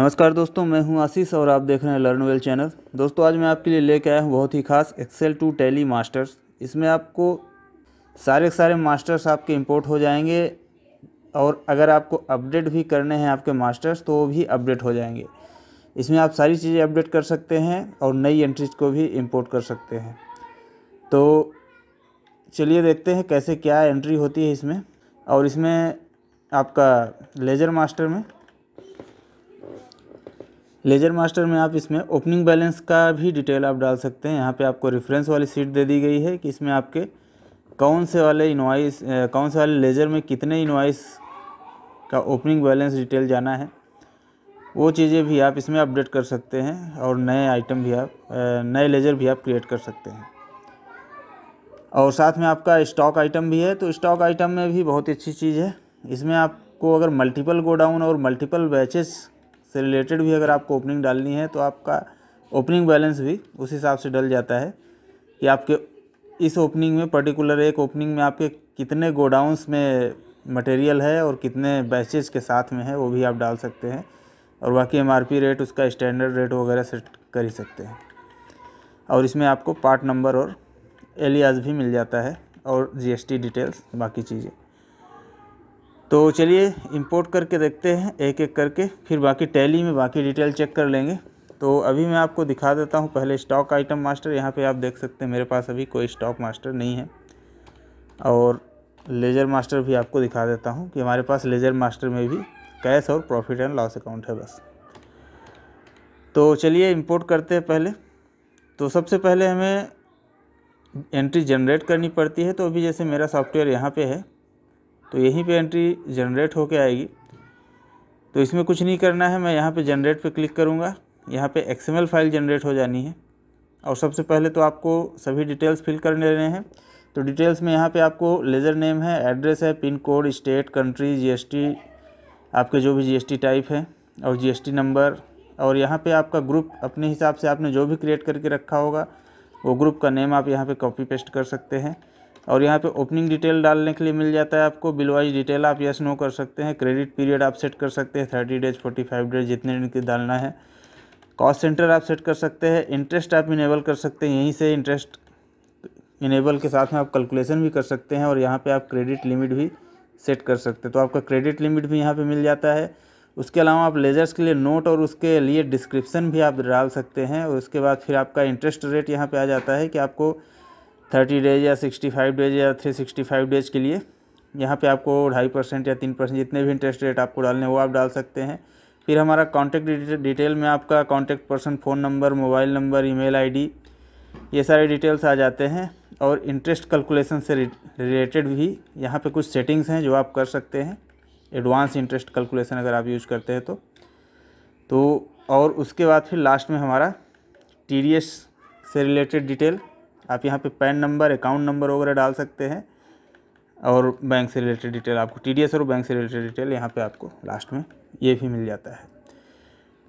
नमस्कार दोस्तों, मैं हूँ आशीष और आप देख रहे हैं लर्न वेल चैनल दोस्तों, आज मैं आपके लिए लेके आया हूँ बहुत ही खास एक्सेल टू टेली मास्टर्स इसमें आपको सारे सारे मास्टर्स आपके इंपोर्ट हो जाएँगे और अगर आपको अपडेट भी करने हैं आपके मास्टर्स तो वो भी अपडेट हो जाएँगे। इसमें आप सारी चीज़ें अपडेट कर सकते हैं और नई एंट्रीज को भी इम्पोर्ट कर सकते हैं। तो चलिए देखते हैं कैसे क्या एंट्री होती है इसमें और इसमें आपका लेजर मास्टर में लेजर मास्टर में आप इसमें ओपनिंग बैलेंस का भी डिटेल आप डाल सकते हैं। यहाँ पे आपको रेफरेंस वाली सीट दे दी गई है कि इसमें आपके कौन से वाले इन्वाइस कौन से वाले लेजर में कितने इन्वाइस का ओपनिंग बैलेंस डिटेल जाना है। वो चीज़ें भी आप इसमें अपडेट कर सकते हैं और नए आइटम भी आप नए लेजर भी आप क्रिएट कर सकते हैं। और साथ में आपका स्टॉक आइटम भी है तो स्टॉक आइटम में भी बहुत अच्छी चीज़ है। इसमें आपको अगर मल्टीपल गोडाउन और मल्टीपल बैचेस से रिलेटेड भी अगर आपको ओपनिंग डालनी है तो आपका ओपनिंग बैलेंस भी उस हिसाब से डल जाता है कि आपके इस ओपनिंग में पर्टिकुलर एक ओपनिंग में आपके कितने गोडाउंस में मटेरियल है और कितने बैचेज के साथ में है, वो भी आप डाल सकते हैं और बाकी एमआरपी रेट उसका स्टैंडर्ड रेट वगैरह सेट कर ही सकते हैं। और इसमें आपको पार्ट नंबर और एलियाज भी मिल जाता है और जीएसटी डिटेल्स बाकी चीज़ें। तो चलिए इंपोर्ट करके देखते हैं एक एक करके, फिर बाकी टैली में बाकी डिटेल चेक कर लेंगे। तो अभी मैं आपको दिखा देता हूँ, पहले स्टॉक आइटम मास्टर यहाँ पे आप देख सकते हैं, मेरे पास अभी कोई स्टॉक मास्टर नहीं है। और लेजर मास्टर भी आपको दिखा देता हूँ कि हमारे पास लेजर मास्टर में भी कैश और प्रॉफिट एंड लॉस अकाउंट है बस। तो चलिए इंपोर्ट करते हैं पहले। तो सबसे पहले हमें एंट्री जनरेट करनी पड़ती है। तो अभी जैसे मेरा सॉफ्टवेयर यहाँ पे है तो यहीं पे एंट्री जनरेट होके आएगी। तो इसमें कुछ नहीं करना है, मैं यहाँ पे जनरेट पे क्लिक करूँगा। यहाँ पे एक्सएमएल फ़ाइल जनरेट हो जानी है। और सबसे पहले तो आपको सभी डिटेल्स फिल कर लेने हैं। तो डिटेल्स में यहाँ पे आपको लेज़र नेम है एड्रेस है pin code state country GST आपके जो भी जीएसटी टाइप है, और जीएसटी नंबर और यहाँ पे आपका ग्रुप अपने हिसाब से आपने जो भी क्रिएट करके रखा होगा, वो ग्रुप का नेम आप यहाँ पे कॉपी पेस्ट कर सकते हैं। और यहाँ पे ओपनिंग डिटेल डालने के लिए मिल जाता है आपको। बिल वाइज डिटेल आप यस नो कर सकते हैं। क्रेडिट पीरियड आप सेट कर सकते हैं। Thirty days forty five days जितने दिन की डालना है। कॉस्ट सेंटर आप सेट कर सकते हैं। इंटरेस्ट आप इनेबल कर सकते हैं। यहीं से इंटरेस्ट इनेबल के साथ में आप कैलकुलेशन भी कर सकते हैं और यहाँ पर आप क्रेडिट लिमिट भी सेट कर सकते हैं। तो आपका क्रेडिट लिमिट भी यहाँ पर मिल जाता है। उसके अलावा आप लेजर्स के लिए नोट और उसके लिए डिस्क्रिप्शन भी आप डाल सकते हैं। और उसके बाद फिर आपका इंटरेस्ट रेट यहाँ पे आ जाता है कि आपको थर्टी डेज़ या सिक्सटी फाइव डेज़ या थ्री सिक्सटी फाइव डेज़ के लिए यहाँ पे आपको ढाई परसेंट या तीन परसेंट जितने भी इंटरेस्ट रेट आपको डालने वो आप डाल सकते हैं। फिर हमारा कॉन्टैक्ट डिटेल में आपका contact person phone number mobile number email ID ये सारे डिटेल्स आ जाते हैं और इंटरेस्ट कैलकुलेशन से रिलेटेड भी यहाँ पे कुछ सेटिंग्स हैं जो आप कर सकते हैं। एडवांस इंटरेस्ट कैलकुलेशन अगर आप यूज़ करते हैं तो। तो और उसके बाद फिर लास्ट में हमारा TDS से रिलेटेड डिटेल आप यहाँ पे पैन नंबर, अकाउंट नंबर वगैरह डाल सकते हैं। और बैंक से रिलेटेड डिटेल आपको टीडीएस और बैंक से रिलेटेड डिटेल यहाँ पे आपको लास्ट में ये भी मिल जाता है।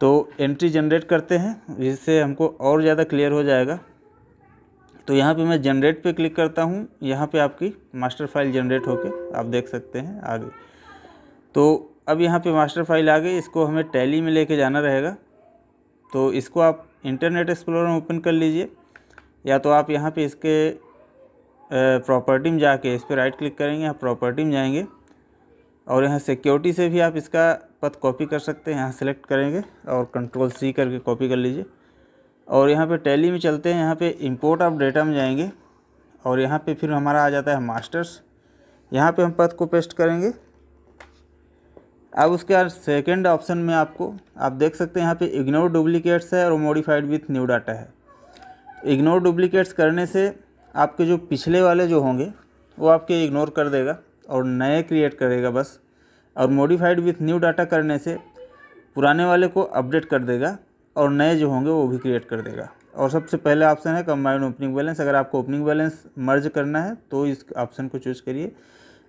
तो एंट्री जनरेट करते हैं, जिससे हमको और ज़्यादा क्लियर हो जाएगा। तो यहाँ पे मैं जनरेट पे क्लिक करता हूँ, यहाँ पे आपकी मास्टर फ़ाइल जनरेट होके आप देख सकते हैं आगे। तो अब यहाँ पे मास्टर फ़ाइल आ गई, इसको हमें टैली में लेके जाना रहेगा। तो इसको आप इंटरनेट एक्सप्लोर में ओपन कर लीजिए। या तो आप यहाँ पे इसके प्रॉपर्टी में जाके इस पर राइट क्लिक करेंगे, यहाँ प्रॉपर्टी में जाएँगे और यहाँ सिक्योरिटी से भी आप इसका पथ कॉपी कर सकते हैं। यहाँ सेलेक्ट करेंगे और कंट्रोल सी करके कॉपी कर लीजिए। और यहाँ पे टैली में चलते हैं, यहाँ पे इंपोर्ट ऑफ़ डेटा में जाएँगे और यहाँ पे फिर हमारा आ जाता है मास्टर्स यहाँ पे हम पथ को पेस्ट करेंगे। अब उसके बाद सेकेंड ऑप्शन में आपको, आप देख सकते हैं यहाँ पे इग्नोर डुप्लीकेट्स है और मॉडिफाइड विथ न्यू डाटा है। इग्नोर डुप्लीकेट्स करने से आपके जो पिछले वाले जो होंगे, वो आपके इग्नोर कर देगा और नए क्रिएट करेगा बस। और मॉडिफाइड विथ न्यू डाटा करने से पुराने वाले को अपडेट कर देगा और नए जो होंगे, वो भी क्रिएट कर देगा। और सबसे पहले ऑप्शन है कंबाइंड ओपनिंग बैलेंस। अगर आपको ओपनिंग बैलेंस मर्ज करना है तो इस ऑप्शन को चूज़ करिए।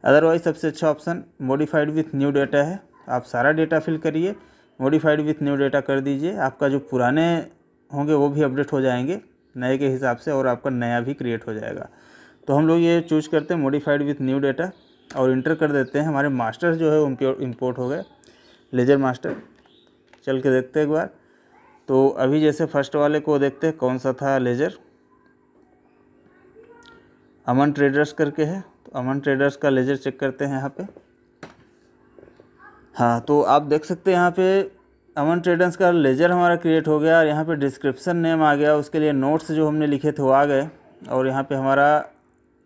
अदरवाइज़ सबसे अच्छा option modified with new data है। आप सारा डेटा फिल करिए, मॉडिफाइड विथ न्यू डेटा कर दीजिए। आपका जो पुराने होंगे, वो भी अपडेट हो जाएँगे। नए के हिसाब से और आपका नया भी क्रिएट हो जाएगा। तो हम लोग ये चूज़ करते हैं मॉडिफाइड विथ न्यू डेटा और इंटर कर देते हैं। हमारे मास्टर्स जो है वो इम्पोर्ट हो गए लेजर मास्टर चल के देखते हैं एक बार। तो अभी जैसे फ़र्स्ट वाले को देखते हैं, कौन सा था लेज़र अमन ट्रेडर्स करके है। तो अमन ट्रेडर्स का लेज़र चेक करते हैं यहाँ पे। हाँ तो आप देख सकते हैं यहाँ पे अमन ट्रेडर्स का लेज़र हमारा क्रिएट हो गया और यहाँ पे डिस्क्रिप्शन नेम आ गया। उसके लिए नोट्स जो हमने लिखे थे वो आ गए और यहाँ पे हमारा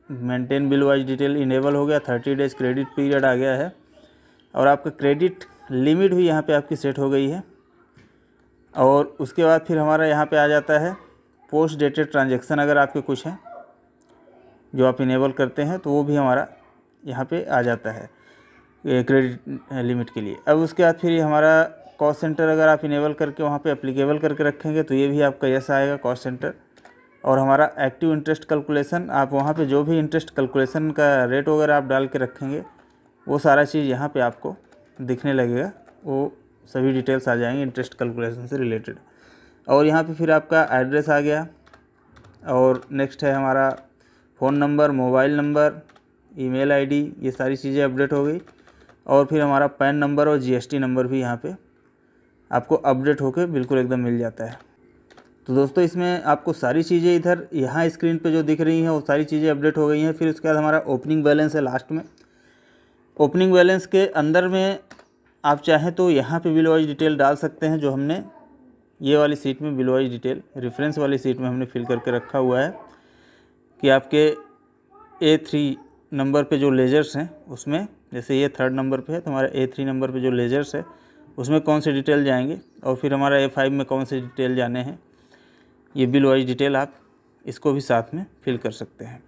maintain bill wise detail enable हो गया। थर्टी डेज़ क्रेडिट पीरियड आ गया है और आपका क्रेडिट लिमिट भी यहाँ पे आपकी सेट हो गई है। और उसके बाद फिर हमारा यहाँ पे आ जाता है पोस्ट डेटेड ट्रांजेक्शन अगर आपके कुछ हैं जो आप इनेबल करते हैं तो वो भी हमारा यहाँ पे आ जाता है क्रेडिट लिमिट के लिए। अब उसके बाद फिर हमारा कॉस्ट सेंटर अगर आप इनेबल करके वहाँ पे अप्लीकेबल करके रखेंगे तो ये भी आपका यस आएगा कॉस्ट सेंटर और हमारा एक्टिव इंटरेस्ट कैलकुलेशन आप वहाँ पे जो भी इंटरेस्ट कैलकुलेशन का रेट वगैरह आप डाल के रखेंगे, वो सारा चीज़ यहाँ पे आपको दिखने लगेगा। वो सभी डिटेल्स आ जाएँगे इंटरेस्ट कैलकुलेशन से रिलेटेड और यहाँ पर फिर आपका एड्रेस आ गया। और नेक्स्ट है हमारा phone number mobile number email ID ये सारी चीज़ें अपडेट हो गई। और फिर हमारा पैन नंबर और जीएसटी नंबर भी यहाँ पे आपको अपडेट होकर बिल्कुल एकदम मिल जाता है। तो दोस्तों, इसमें आपको सारी चीज़ें इधर, यहाँ स्क्रीन पे जो दिख रही हैं, वो सारी चीज़ें अपडेट हो गई हैं। फिर उसके बाद हमारा ओपनिंग बैलेंस है लास्ट में। ओपनिंग बैलेंस के अंदर में आप चाहें तो यहाँ पे बिल वाइज डिटेल डाल सकते हैं, जो हमने ये वाली सीट में बिल वाइज डिटेल, रेफरेंस वाली सीट में हमने फिल करके रखा हुआ है कि आपके ए थ्री नंबर पे जो लेजर्स हैं, उसमें, जैसे ये थर्ड नंबर पे है तो हमारा ए थ्री नंबर पे जो लेजर्स है उसमें कौन से डिटेल जाएँगे और फिर हमारा ए फाइव में कौन से डिटेल जाने हैं, ये बिल वाइज डिटेल आप इसको भी साथ में फिल कर सकते हैं।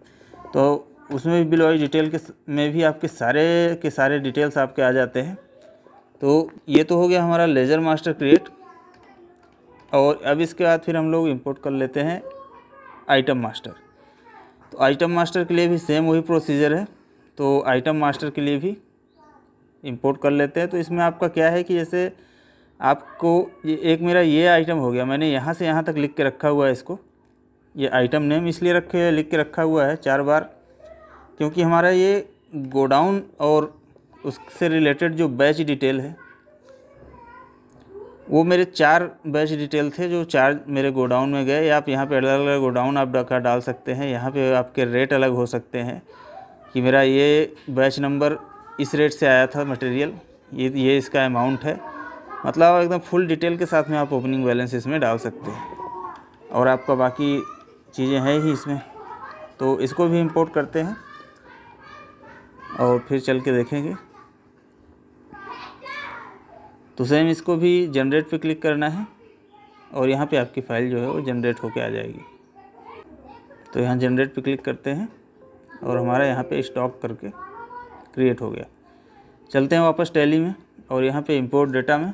तो उसमें भी बिल वाइज डिटेल के में भी आपके सारे के सारे डिटेल्स आपके आ जाते हैं। तो ये तो हो गया हमारा लेज़र मास्टर क्रिएट और अब इसके बाद फिर हम लोग इंपोर्ट कर लेते हैं आइटम मास्टर। तो आइटम मास्टर के लिए भी सेम वही प्रोसीजर है। तो आइटम मास्टर के लिए भी इंपोर्ट कर लेते हैं तो इसमें आपका क्या है कि जैसे आपको ये एक मेरा ये आइटम हो गया, मैंने यहाँ से यहाँ तक लिख के रखा हुआ है इसको। ये आइटम नेम इसलिए रखे लिख के रखा हुआ है चार बार, क्योंकि हमारा ये गोडाउन और उससे रिलेटेड जो बैच डिटेल है, वो मेरे चार बैच डिटेल थे जो चार मेरे गोडाउन में गए। आप यहाँ पे अलग अलग गोडाउन आप का डाल सकते हैं, यहाँ पे आपके रेट अलग हो सकते हैं कि मेरा ये बैच नंबर इस रेट से आया था मटेरियल ये ये इसका अमाउंट है। मतलब एकदम फुल डिटेल के साथ में आप ओपनिंग बैलेंस इसमें डाल सकते हैं। और आपका बाकी चीज़ें हैं ही इसमें। तो इसको भी इंपोर्ट करते हैं। और फिर चल के देखेंगे। तो सेम इसको भी जनरेट पे क्लिक करना है। और यहाँ पे आपकी फ़ाइल जो है वो जनरेट होके आ जाएगी। तो यहाँ जनरेट पे क्लिक करते हैं। और हमारा यहाँ पे स्टॉक करके क्रिएट हो गया। चलते हैं वापस टैली में और यहाँ पे इंपोर्ट डेटा में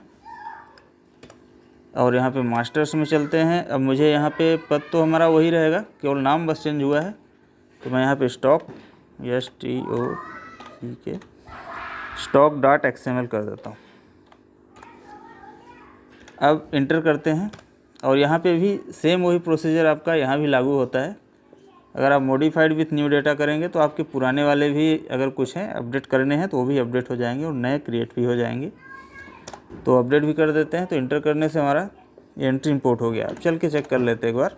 और यहाँ पे मास्टर्स में चलते हैं। अब मुझे यहाँ पे पद तो हमारा वही रहेगा, केवल नाम बस चेंज हुआ है। तो मैं यहाँ पे stock S T O C के स्टॉक डॉट एक्सएमएल कर देता हूँ। अब इंटर करते हैं और यहाँ पे भी सेम वही प्रोसीजर आपका यहाँ भी लागू होता है। अगर आप मॉडिफाइड विथ न्यू डेटा करेंगे तो आपके पुराने वाले भी अगर कुछ हैं अपडेट करने हैं तो वो भी अपडेट हो जाएँगे और नए क्रिएट भी हो जाएँगे। तो अपडेट भी कर देते हैं तो इंटर करने से हमारा एंट्री इंपोर्ट हो गया। अब चल के चेक कर लेते हैं एक बार।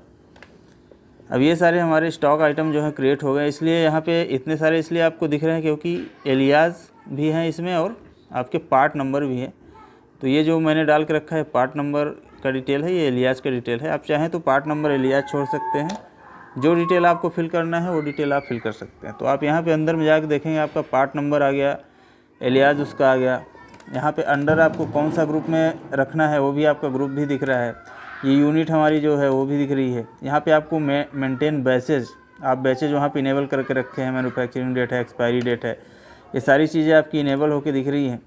अब ये सारे हमारे स्टॉक आइटम जो है क्रिएट हो गए। इसलिए यहाँ पे इतने सारे इसलिए आपको दिख रहे हैं क्योंकि एलियाज भी हैं इसमें और आपके पार्ट नंबर भी हैं। तो ये जो मैंने डाल के रखा है पार्ट नंबर का डिटेल है, ये एलियाज का डिटेल है। आप चाहें तो पार्ट नंबर एलियाज छोड़ सकते हैं। जो डिटेल आपको फिल करना है, वो डिटेल आप फिल कर सकते हैं। तो आप यहाँ पे अंदर में जाकर देखेंगे, आपका पार्ट नंबर आ गया, एलियाज उसका आ गया। यहाँ पे अंडर आपको कौन सा ग्रुप में रखना है, वो भी आपका ग्रुप भी दिख रहा है। ये यूनिट हमारी जो है, वो भी दिख रही है। यहाँ पे आपको मेंटेन बैसेज आप बैचेज वहाँ पे इनेबल करके रखे हैं। मैनुफैक्चरिंग डेट है एक्सपायरी डेट है, ये सारी चीज़ें आपकी इनेबल होकर दिख रही हैं।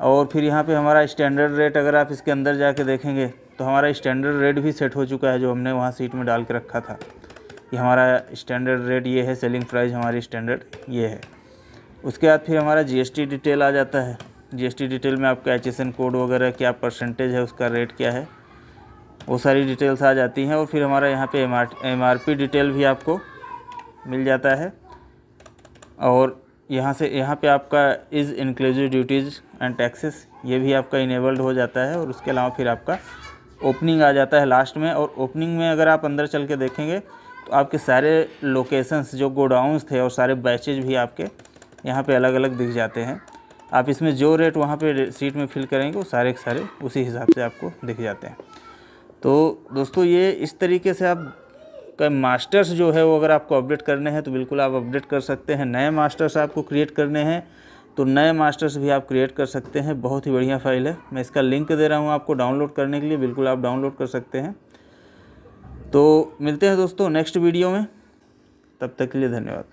और फिर यहाँ पे हमारा स्टैंडर्ड रेट अगर आप इसके अंदर जाके देखेंगे तो हमारा स्टैंडर्ड रेट भी सेट हो चुका है, जो हमने वहाँ सीट में डाल के रखा था। कि हमारा स्टैंडर्ड रेट ये है सेलिंग प्राइस हमारी स्टैंडर्ड ये है। उसके बाद फिर हमारा जीएसटी डिटेल आ जाता है। जीएसटी डिटेल में आपका एच कोड वगैरह क्या परसेंटेज है, उसका रेट क्या है, वो सारी डिटेल्स आ जाती हैं और फिर हमारा यहाँ पे एम आर डिटेल भी आपको मिल जाता है। और यहाँ से, यहाँ पे आपका is inclusive duties and taxes ये भी आपका इनेबल्ड हो जाता है और उसके अलावा फिर आपका ओपनिंग आ जाता है लास्ट में। और ओपनिंग में अगर आप अंदर चल के देखेंगे आपके सारे लोकेशंस जो गोडाउंस थे और सारे बैचेज भी आपके यहाँ पे अलग अलग दिख जाते हैं। आप इसमें जो रेट वहाँ पे सीट में फिल करेंगे, वो सारे के सारे उसी हिसाब से आपको दिख जाते हैं। तो दोस्तों, ये इस तरीके से आप का मास्टर्स जो है, वो अगर आपको अपडेट करने हैं तो बिल्कुल आप अपडेट कर सकते हैं। नए मास्टर्स आपको क्रिएट करने हैं तो नए मास्टर्स भी आप क्रिएट कर सकते हैं। बहुत ही बढ़िया फ़ाइल है। मैं इसका लिंक दे रहा हूँ आपको डाउनलोड करने के लिए। बिल्कुल आप डाउनलोड कर सकते हैं। तो मिलते हैं दोस्तों नेक्स्ट वीडियो में तब तक के लिए धन्यवाद।